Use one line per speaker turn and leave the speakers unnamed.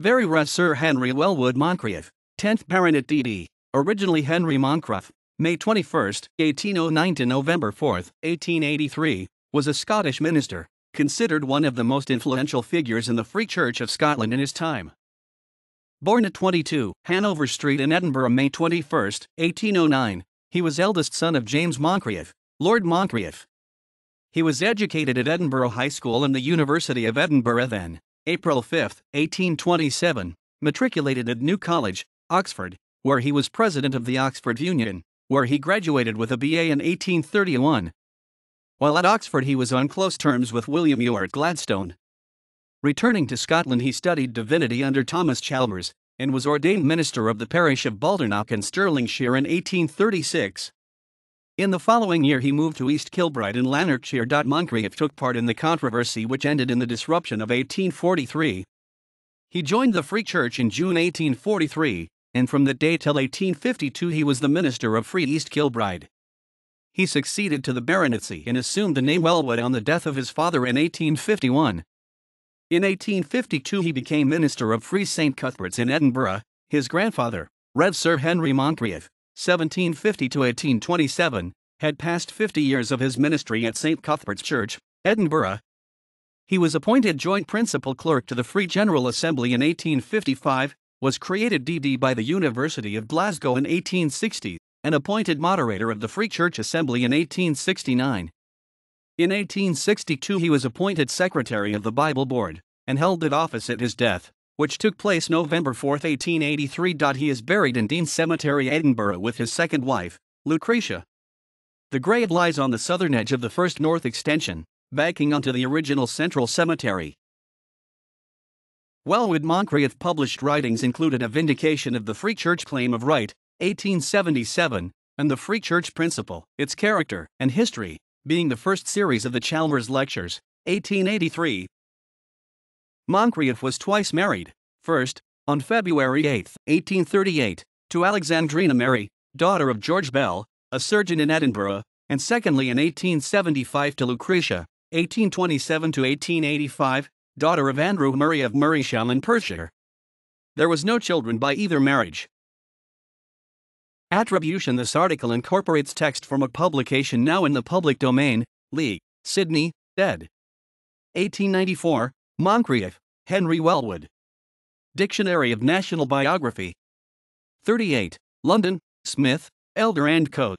Very Rev Sir Henry Wellwood Moncrieff, 10th Baronet D.D., originally Henry Moncrieff, May 21, 1809 to November 4, 1883, was a Scottish minister, considered one of the most influential figures in the Free Church of Scotland in his time. Born at 22, Hanover Street in Edinburgh, May 21, 1809, he was eldest son of James Moncrieff, Lord Moncrieff. He was educated at Edinburgh High School and the University of Edinburgh then, April 5, 1827, matriculated at New College, Oxford, where he was president of the Oxford Union, where he graduated with a BA in 1831. While at Oxford, he was on close terms with William Ewart Gladstone. Returning to Scotland, he studied divinity under Thomas Chalmers and was ordained minister of the parish of Baldernock in Stirlingshire in 1836. In the following year, he moved to East Kilbride in Lanarkshire. Moncrieff took part in the controversy which ended in the disruption of 1843. He joined the Free Church in June 1843, and from that day till 1852 he was the minister of Free East Kilbride. He succeeded to the baronetcy and assumed the name Wellwood on the death of his father in 1851. In 1852 he became minister of Free St. Cuthbert's in Edinburgh. His grandfather, Rev. Sir Henry Moncrieff, 1750 to 1827, had passed 50 years of his ministry at St. Cuthbert's Church, Edinburgh. He was appointed joint principal clerk to the Free General Assembly in 1855, was created DD by the University of Glasgow in 1860, and appointed moderator of the Free Church Assembly in 1869. In 1862, he was appointed secretary of the Bible Board and held that office at his death, which took place November 4, 1883. He is buried in Dean Cemetery, Edinburgh, with his second wife, Lucretia. The grave lies on the southern edge of the first north extension, backing onto the original central cemetery. Wellwood Moncrieff published writings included A Vindication of the Free Church Claim of Right, 1877, and The Free Church Principle, Its Character and History, being the first series of the Chalmers Lectures, 1883. Moncrieff was twice married. First, on February 8, 1838, to Alexandrina Mary, daughter of George Bell, a surgeon in Edinburgh, and secondly in 1875 to Lucretia, 1827 to 1885, daughter of Andrew Murray of Murrayshall in Perthshire. There was no children by either marriage. Attribution This article incorporates text from a publication now in the public domain, Lee, Sidney, ed. 1894, Moncrieff, Henry Wellwood. Dictionary of National Biography. 38, London, Smith, Elder & Co.